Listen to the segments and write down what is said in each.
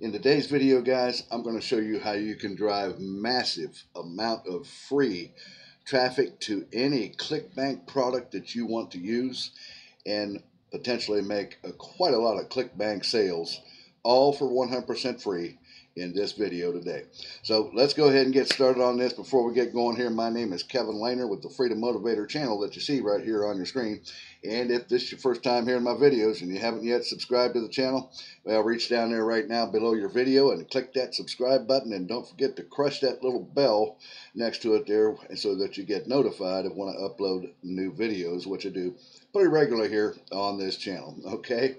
In today's video, guys, I'm going to show you how you can drive massive amount of free traffic to any ClickBank product that you want to use and potentially make a, quite a lot of ClickBank sales, all for 100% free in this video today. So let's go ahead and get started on this. Before we get going here, my name is Kevin Lehner with the Freedom Motivator channel that you see right here on your screen. And if this is your first time hearing my videos and you haven't yet subscribed to the channel, well, reach down there right now below your video and click that subscribe button. And don't forget to crush that little bell next to it there so that you get notified of when I upload new videos, which I do pretty regularly here on this channel. Okay.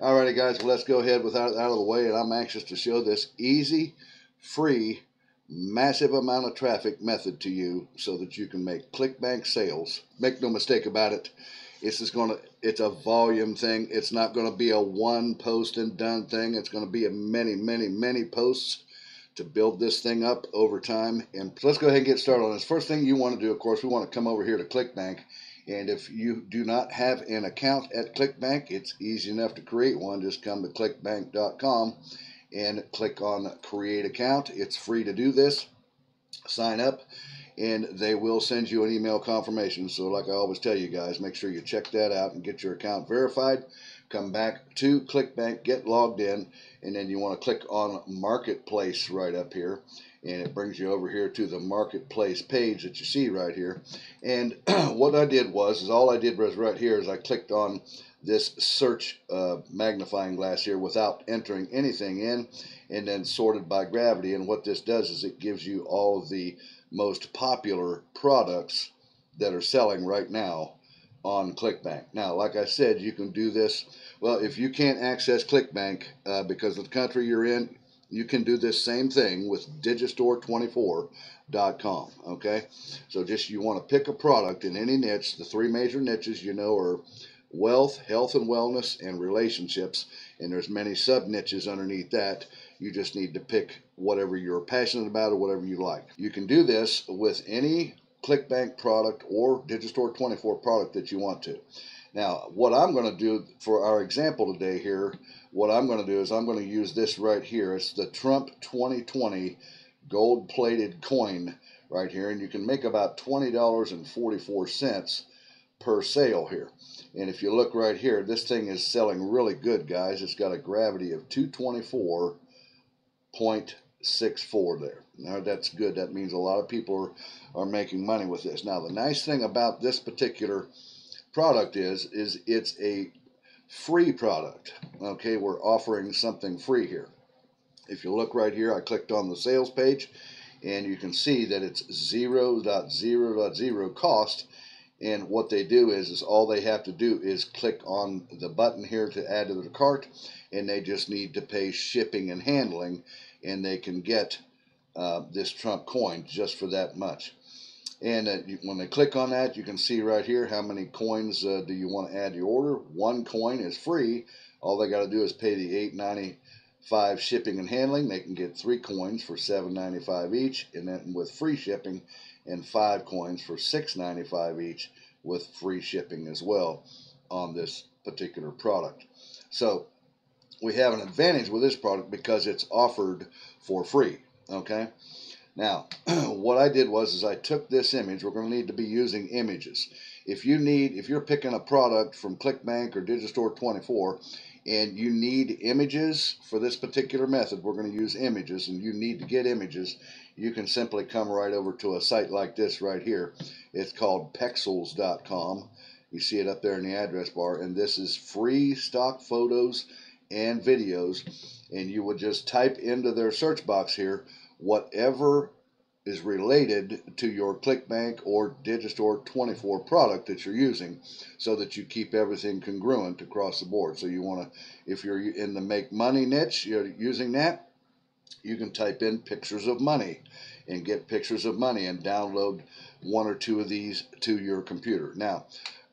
Alrighty, guys, well, let's go ahead with without out of the way. And I'm anxious to show this easy, free, massive amount of traffic method to you so that you can make ClickBank sales. Make no mistake about it. It's just going to, it's a volume thing. It's not going to be a one post and done thing. It's going to be a many, many, many posts to build this thing up over time. And let's go ahead and get started on this. First thing you want to do, of course, we want to come over here to ClickBank and if you do not have an account at ClickBank, it's easy enough to create one. Just come to clickbank.com and click on create account. It's free to do this. Sign up and they will send you an email confirmation. So like I always tell you guys, make sure you check that out and get your account verified. Come back to ClickBank, get logged in, and then you want to click on Marketplace right up here and it brings you over here to the marketplace page that you see right here and what I did was is all I did was right here is I clicked on this search uh, magnifying glass here without entering anything in and then sorted by gravity and what this does is it gives you all the most popular products that are selling right now on ClickBank. Now, like I said, you can do this. Well, if you can't access ClickBank uh, because of the country you're in, you can do this same thing with digistore24.com. Okay, so just you want to pick a product in any niche. The three major niches you know are wealth, health and wellness, and relationships. And there's many sub niches underneath that. You just need to pick whatever you're passionate about or whatever you like. You can do this with any ClickBank product or Digistore 24 product that you want to. Now, what I'm going to do for our example today here, what I'm going to do is I'm going to use this right here. It's the Trump 2020 gold-plated coin right here, and you can make about $20.44 per sale here. And if you look right here, this thing is selling really good, guys. It's got a gravity of 224.64 there. Now, that's good. That means a lot of people are, are making money with this. Now, the nice thing about this particular product is, is it's a free product. Okay, we're offering something free here. If you look right here, I clicked on the sales page and you can see that it's 0.0.0 cost and what they do is, is all they have to do is click on the button here to add to the cart and they just need to pay shipping and handling and they can get uh, this Trump coin just for that much. And uh, when they click on that, you can see right here how many coins uh, do you want to add to your order. One coin is free. All they got to do is pay the $8.95 shipping and handling. They can get three coins for $7.95 each, and then with free shipping, and five coins for $6.95 each with free shipping as well on this particular product. So we have an advantage with this product because it's offered for free. Okay. Now, what I did was is I took this image. We're going to need to be using images. If you need, if you're picking a product from ClickBank or Digistore 24 and you need images for this particular method, we're going to use images and you need to get images, you can simply come right over to a site like this right here. It's called pexels.com. You see it up there in the address bar and this is free stock photos and videos and you would just type into their search box here whatever is related to your ClickBank or Digistore 24 product that you're using so that you keep everything congruent across the board. So you want to, if you're in the make money niche, you're using that, you can type in pictures of money and get pictures of money and download one or two of these to your computer. Now,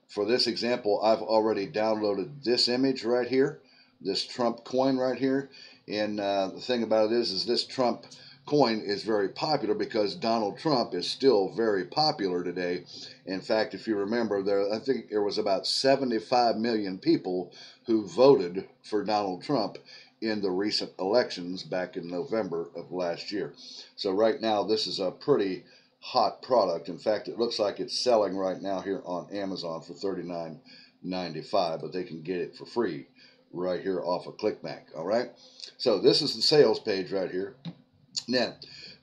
for this example, I've already downloaded this image right here, this Trump coin right here. And uh, the thing about it is, is this Trump coin is very popular because Donald Trump is still very popular today. In fact, if you remember, there I think there was about 75 million people who voted for Donald Trump in the recent elections back in November of last year. So right now, this is a pretty hot product. In fact, it looks like it's selling right now here on Amazon for $39.95, but they can get it for free right here off of ClickBank. All right. So this is the sales page right here. Now,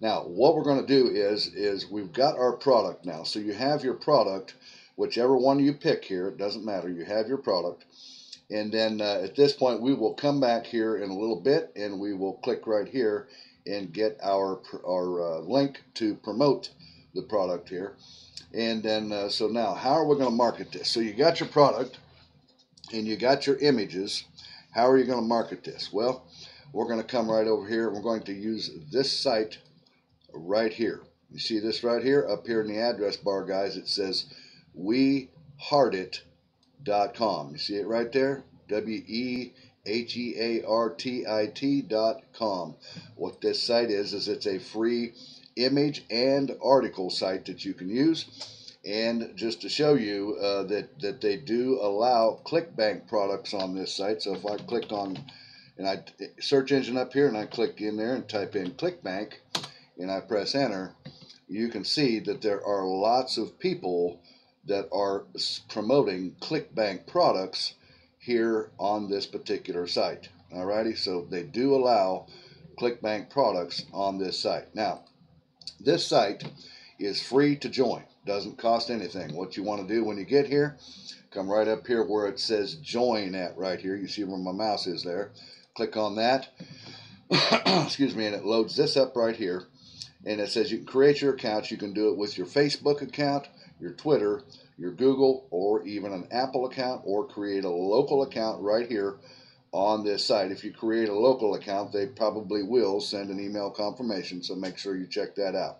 now what we're going to do is is we've got our product now. So you have your product, whichever one you pick here, it doesn't matter. You have your product. And then uh, at this point, we will come back here in a little bit and we will click right here and get our, our uh, link to promote the product here. And then, uh, so now, how are we going to market this? So you got your product and you got your images. How are you going to market this? Well, we're going to come right over here. We're going to use this site right here. You see this right here? Up here in the address bar, guys, it says weheartit.com. You see it right there? W E H E A R T I T dot com. What this site is, is it's a free image and article site that you can use. And just to show you uh, that, that they do allow ClickBank products on this site. So if I click on and I search engine up here and I click in there and type in ClickBank and I press enter, you can see that there are lots of people that are promoting ClickBank products here on this particular site. Alrighty, so they do allow ClickBank products on this site. Now, this site is free to join, doesn't cost anything. What you want to do when you get here, come right up here where it says join at right here. You see where my mouse is there. Click on that. Excuse me, and it loads this up right here. And it says you can create your accounts. You can do it with your Facebook account, your Twitter, your Google, or even an Apple account, or create a local account right here on this site. If you create a local account, they probably will send an email confirmation, so make sure you check that out.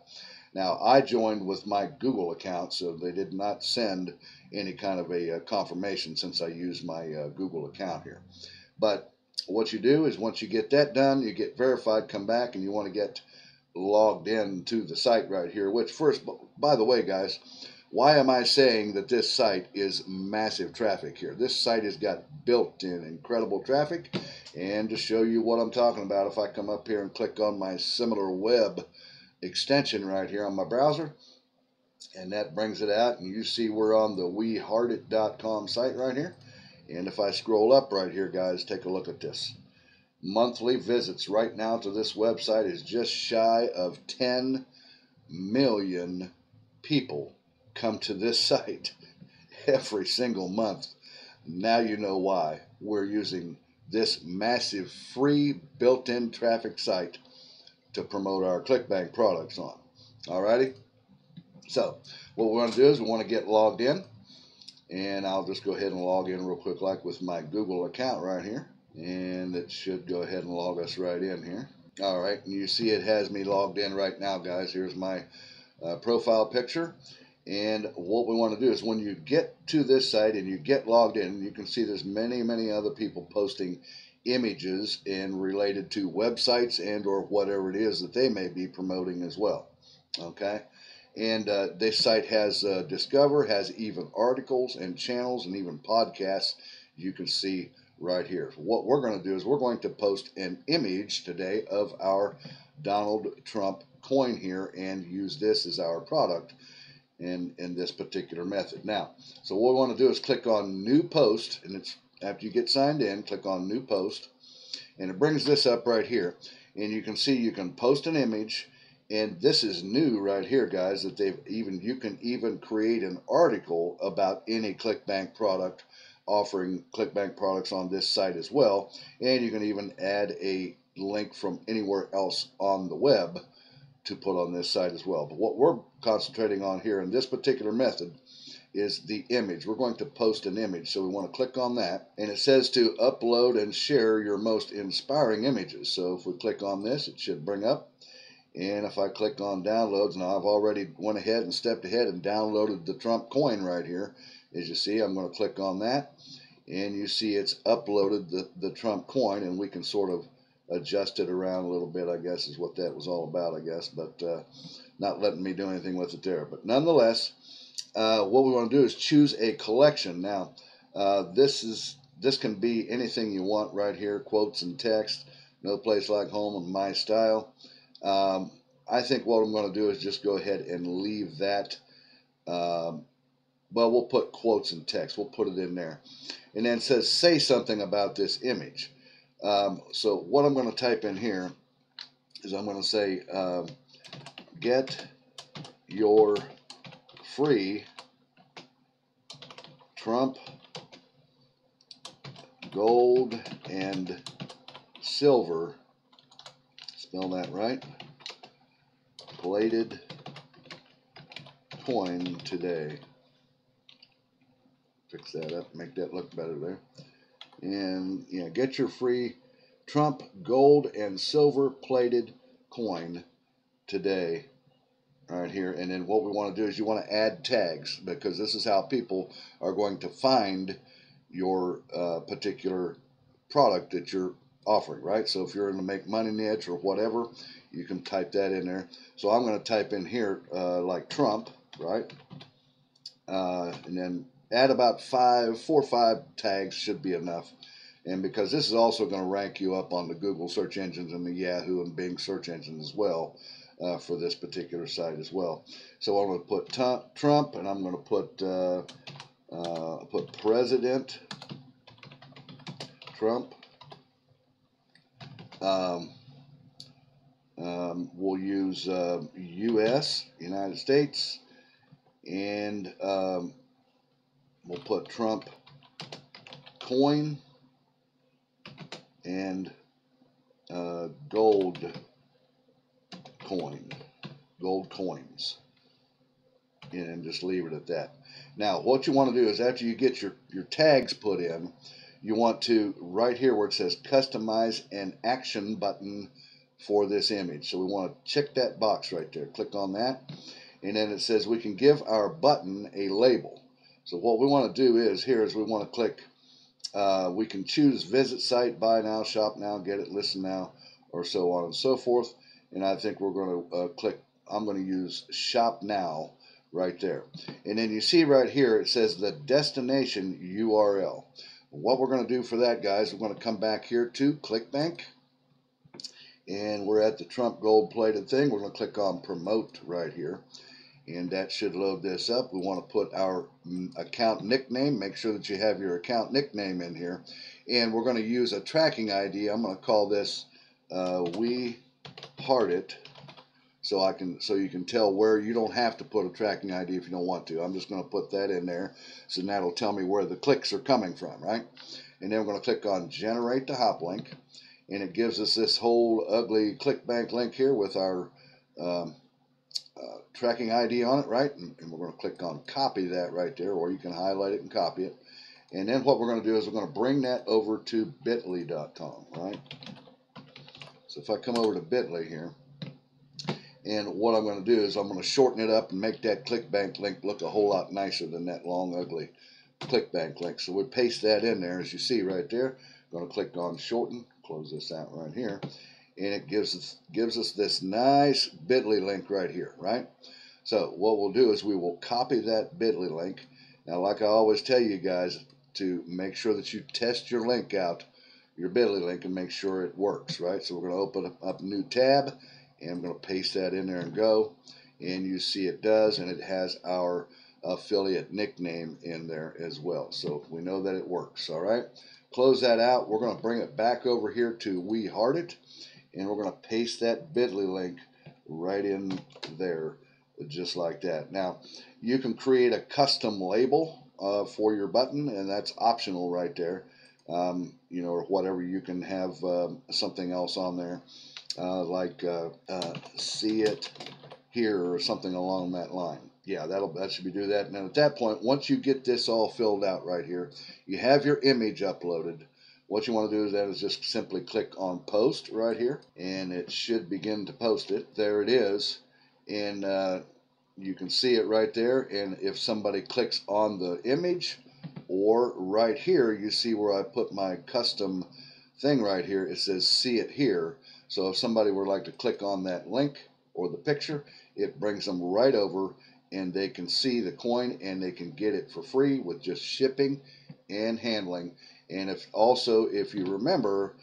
Now, I joined with my Google account, so they did not send any kind of a uh, confirmation since I used my uh, Google account here. But what you do is once you get that done, you get verified, come back, and you want to get logged in to the site right here, which first, by the way, guys, why am I saying that this site is massive traffic here? This site has got built-in incredible traffic. And to show you what I'm talking about, if I come up here and click on my SimilarWeb extension right here on my browser, and that brings it out, and you see we're on the weheartit.com site right here. And if I scroll up right here, guys, take a look at this. Monthly visits right now to this website is just shy of 10 million people come to this site every single month. Now you know why we're using this massive free built-in traffic site to promote our ClickBank products on. Alrighty? So what we want to do is we want to get logged in and I'll just go ahead and log in real quick like with my Google account right here and it should go ahead and log us right in here. Alright, and you see it has me logged in right now guys. Here's my uh, profile picture and what we want to do is when you get to this site and you get logged in, you can see there's many, many other people posting images and related to websites and or whatever it is that they may be promoting as well. Okay. And uh, this site has uh, Discover, has even articles and channels and even podcasts you can see right here. What we're going to do is we're going to post an image today of our Donald Trump coin here and use this as our product in, in this particular method. Now, so what we want to do is click on New Post, and it's after you get signed in, click on New Post, and it brings this up right here. And you can see you can post an image, and this is new right here, guys, that they've even, you can even create an article about any ClickBank product offering ClickBank products on this site as well. And you can even add a link from anywhere else on the web to put on this site as well. But what we're concentrating on here in this particular method is the image. We're going to post an image, so we want to click on that. And it says to upload and share your most inspiring images. So if we click on this, it should bring up. And if I click on downloads, now I've already went ahead and stepped ahead and downloaded the Trump coin right here. As you see, I'm going to click on that. And you see it's uploaded the, the Trump coin, and we can sort of adjust it around a little bit, I guess, is what that was all about, I guess. But uh, not letting me do anything with it there. But nonetheless, uh, what we want to do is choose a collection. Now, uh, this is this can be anything you want right here, quotes and text. no place like home in my style. Um, I think what I'm going to do is just go ahead and leave that. Um, well, we'll put quotes and text. We'll put it in there. And then says, say something about this image. Um, so what I'm going to type in here is I'm going to say, um, get your free Trump gold and silver, spell that right, plated coin today. Fix that up, make that look better there. And yeah, get your free Trump gold and silver plated coin today right here. And then what we want to do is you want to add tags because this is how people are going to find your uh, particular product that you're offering, right? So if you're in the make money niche or whatever, you can type that in there. So I'm going to type in here uh, like Trump, right? Uh, and then add about five, four or five tags should be enough. And because this is also going to rank you up on the Google search engines and the Yahoo and Bing search engines as well uh, for this particular site as well. So I'm going to put Trump and I'm going to put uh, uh, put President Trump. Um, um, we'll use U.S. Uh, United States, and um, we'll put Trump coin and uh, gold coin, gold coins, and just leave it at that. Now, what you want to do is after you get your, your tags put in, you want to, right here where it says customize an action button for this image. So we want to check that box right there. Click on that. And then it says we can give our button a label. So what we want to do is here is we want to click, uh, we can choose visit site, buy now, shop now, get it, listen now, or so on and so forth. And I think we're going to uh, click, I'm going to use shop now right there. And then you see right here, it says the destination URL. What we're going to do for that, guys, we're going to come back here to ClickBank. And we're at the Trump gold plated thing. We're going to click on promote right here. And that should load this up. We want to put our mm, account nickname. Make sure that you have your account nickname in here. And we're going to use a tracking ID. I'm going to call this uh, We Heart It so I can so you can tell where you don't have to put a tracking ID if you don't want to. I'm just going to put that in there, so that'll tell me where the clicks are coming from, right? And then we're going to click on generate the hop link, and it gives us this whole ugly ClickBank link here with our um, uh, tracking ID on it, right? And, and we're going to click on copy that right there, or you can highlight it and copy it. And then what we're going to do is we're going to bring that over to bit.ly.com, right? So if I come over to bit.ly here, and what I'm going to do is I'm going to shorten it up and make that ClickBank link look a whole lot nicer than that long, ugly ClickBank link. So we paste that in there, as you see right there. I'm going to click on shorten, close this out right here, and it gives us gives us this nice Bitly link right here, right? So what we'll do is we will copy that Bitly link. Now, like I always tell you guys, to make sure that you test your link out, your Bitly link, and make sure it works, right? So we're going to open up a new tab and I'm going to paste that in there and go and you see it does and it has our affiliate nickname in there as well so we know that it works all right close that out we're going to bring it back over here to we heart it and we're going to paste that bit.ly link right in there just like that now you can create a custom label uh, for your button and that's optional right there um, you know or whatever you can have um, something else on there uh, like uh, uh, see it here or something along that line. Yeah, that'll that should be do that. And at that point, once you get this all filled out right here, you have your image uploaded. What you want to do is that is just simply click on post right here, and it should begin to post it. There it is, and uh, you can see it right there. And if somebody clicks on the image, or right here, you see where I put my custom thing right here. It says see it here. So if somebody would like to click on that link or the picture, it brings them right over and they can see the coin and they can get it for free with just shipping and handling. And if also, if you remember,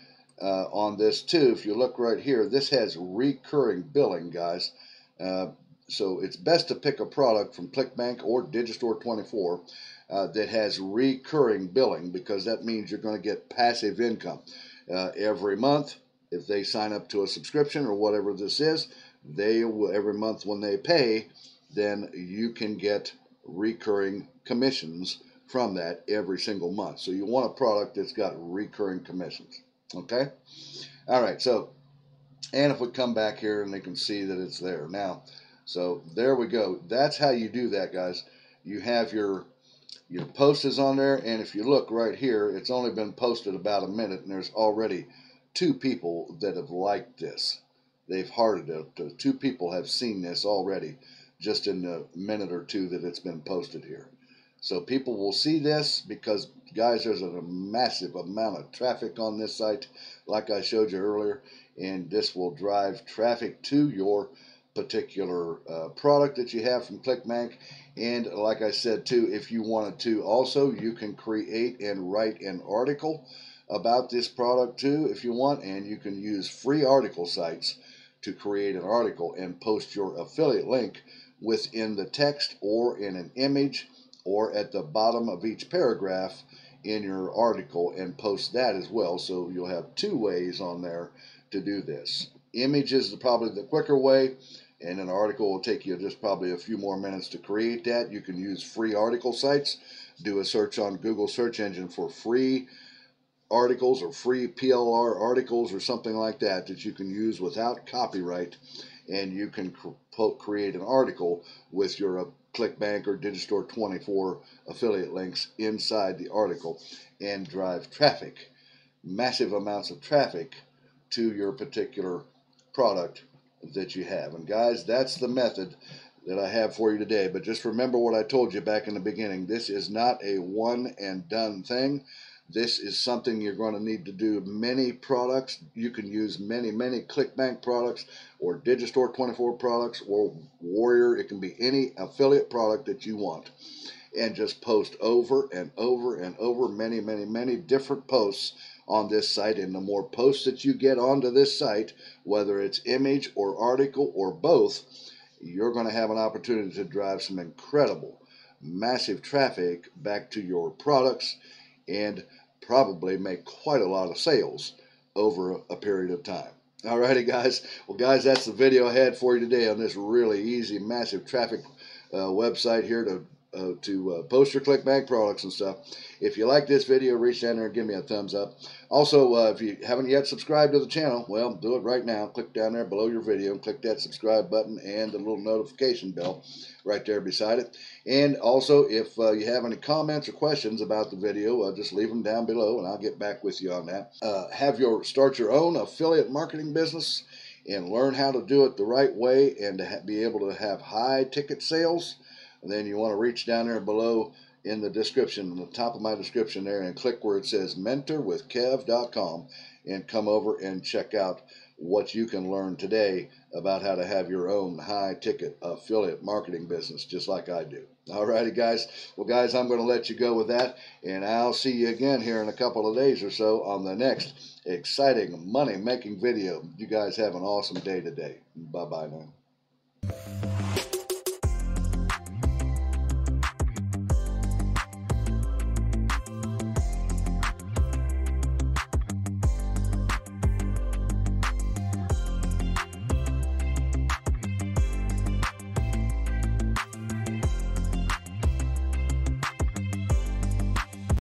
uh, on this too. If you look right here, this has recurring billing, guys. Uh, so it's best to pick a product from ClickBank or Digistore 24 uh, that has recurring billing because that means you're going to get passive income uh, every month. If they sign up to a subscription or whatever this is, they will every month when they pay, then you can get recurring commissions from that every single month. So you want a product that's got recurring commissions. Okay? All right, so, and if we come back here and they can see that it's there. Now, so there we go. That's how you do that, guys. You have your your post is on there, and if you look right here, it's only been posted about a minute, and there's already two people that have liked this. They've hearted it. Two people have seen this already just in the minute or two that it's been posted here. So people will see this because, guys, there's a massive amount of traffic on this site, like I showed you earlier, and this will drive traffic to your particular uh, product that you have from ClickBank. And like I said, too, if you wanted to, also, you can create and write an article about this product, too, if you want, and you can use free article sites to create an article and post your affiliate link within the text or in an image or at the bottom of each paragraph in your article and post that as well. So you'll have two ways on there to do this. Images is probably the quicker way, and an article will take you just probably a few more minutes to create that. You can use free article sites. Do a search on Google search engine for free articles or free PLR articles or something like that that you can use without copyright and you can create an article with your ClickBank or Digistore 24 affiliate links inside the article and drive traffic, massive amounts of traffic to your particular product that you have. And guys, that's the method that I have for you today. But just remember what I told you back in the beginning. This is not a one and done thing. This is something you're going to need to do many products. You can use many, many ClickBank products or Digistore 24 products or Warrior. It can be any affiliate product that you want. And just post over and over and over many, many, many different posts on this site. And the more posts that you get onto this site, whether it's image or article or both, you're going to have an opportunity to drive some incredible, massive traffic back to your products and probably make quite a lot of sales over a period of time. Alrighty, guys. Well, guys, that's the video I had for you today on this really easy, massive traffic uh, website here to uh, to uh, post your ClickBank products and stuff. If you like this video, reach down there and give me a thumbs up. Also, uh, if you haven't yet subscribed to the channel, well, do it right now. Click down there below your video and click that subscribe button and the little notification bell right there beside it. And also, if uh, you have any comments or questions about the video, uh, just leave them down below and I'll get back with you on that. Uh, have your start your own affiliate marketing business and learn how to do it the right way and to be able to have high ticket sales and then you want to reach down there below in the description, on the top of my description there, and click where it says mentorwithkev.com and come over and check out what you can learn today about how to have your own high ticket affiliate marketing business, just like I do. Alrighty, guys. Well, guys, I'm going to let you go with that, and I'll see you again here in a couple of days or so on the next exciting money making video. You guys have an awesome day today. Bye bye now.